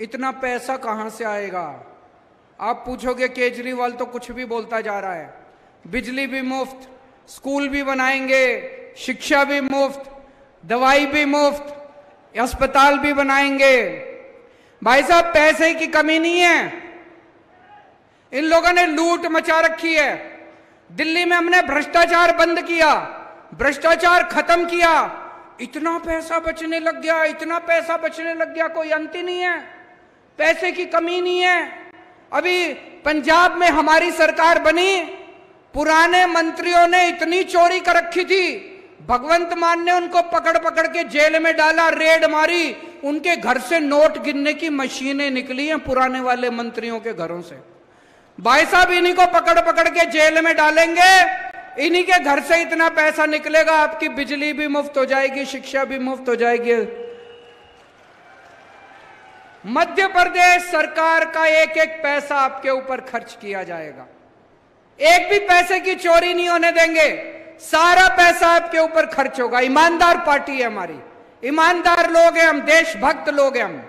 इतना पैसा कहाँ से आएगा? आप पूछोगे, केजरीवाल तो कुछ भी बोलता जा रहा है। बिजली भी मुफ़्त, स्कूल भी बनाएँगे, शिक्षा भी मुफ़्त, दवाई भी मुफ़्त, अस्पताल भी बनाएँगे। भाई साहब, पैसे की कमी नहीं है। इन लोगों ने लूट मचा रखी है। दिल्ली में हमने भ्रष्टाचार बंद किया, भ्रष्टाचार खत्म किया। इतना पैसा बचने लग गया, इतना पैसा बचने लग गया, कोई अंत ही नहीं है। पैसे की कमी नहीं है। अभी पंजाब में हमारी सरकार बनी, पुराने मंत्रियों ने इतनी चोरी कर रखी थी, भगवंत मान ने उनको पकड़ पकड़ के जेल में डाला, रेड मारी, उनके घर से नोट गिनने की मशीनें निकली हैं पुराने वाले मंत्रियों के घरों से। भाई साहब, इन्हीं को पकड़ पकड़ के जेल में डालेंगे, इन्हीं के घर से इतना पैसा निकलेगा, आपकी बिजली भी मुफ़्त हो जाएगी, शिक्षा भी मुफ़्त हो जाएगी मध्य प्रदेश सरकार का एक एक पैसा आपके ऊपर खर्च किया जाएगा। एक भी पैसे की चोरी नहीं होने देंगे। सारा पैसा आपके ऊपर खर्च होगा। ईमानदार पार्टी है हमारी। ईमानदार लोग हैं हम, देशभक्त लोग हैं हम।